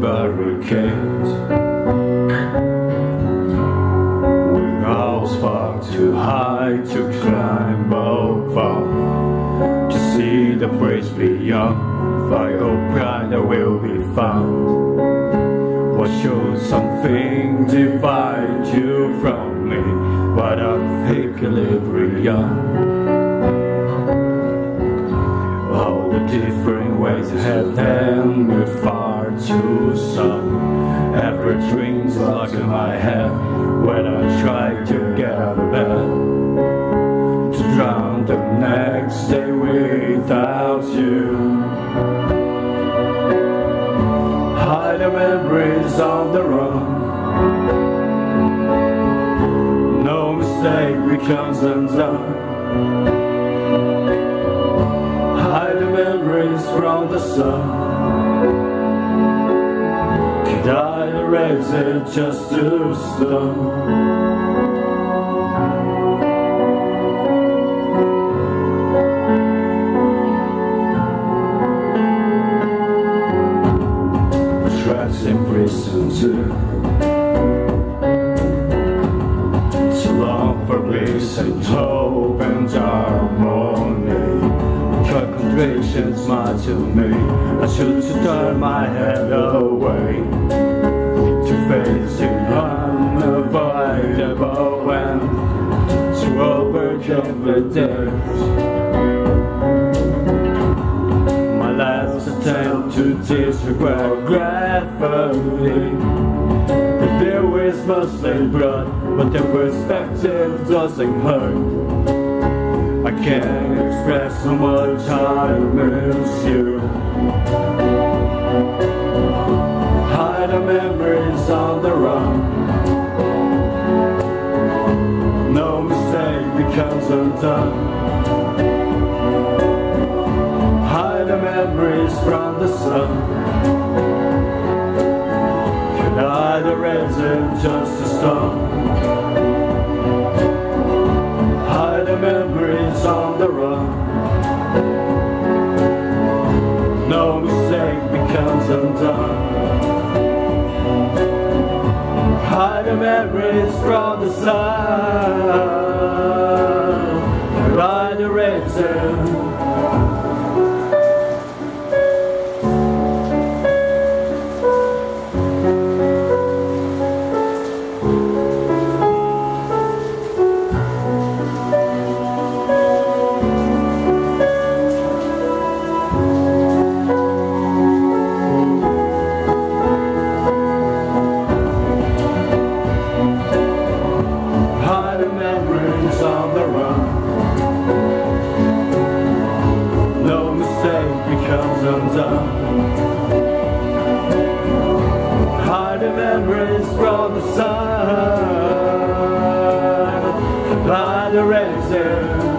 barricades. With house far too high to climb above To see the place beyond Fight or pride that will be found. What should something divide you from me? But of equilibrium. All the different ways have them too some. Every dream's locked in my head When I try to get out of bed. To drown the next day without you. Hide the memories on the run. No mistake becomes undone. Hide the memories from the sun It just to stone? In prison too. Too long for peace and hope and harmony. Contradictions smile to me. I should to turn my head away The unavoidable and To overcome the death my last attempt to disregard gravity The view is mostly broad But the perspective doesn't hurt I can't express how much I miss you Hide the memories from the sun. Could I erase it just a stone. Hide the memories on the run. No mistake becomes undone. Hide the memories from the sun Hiding memories from the sun By the red razor.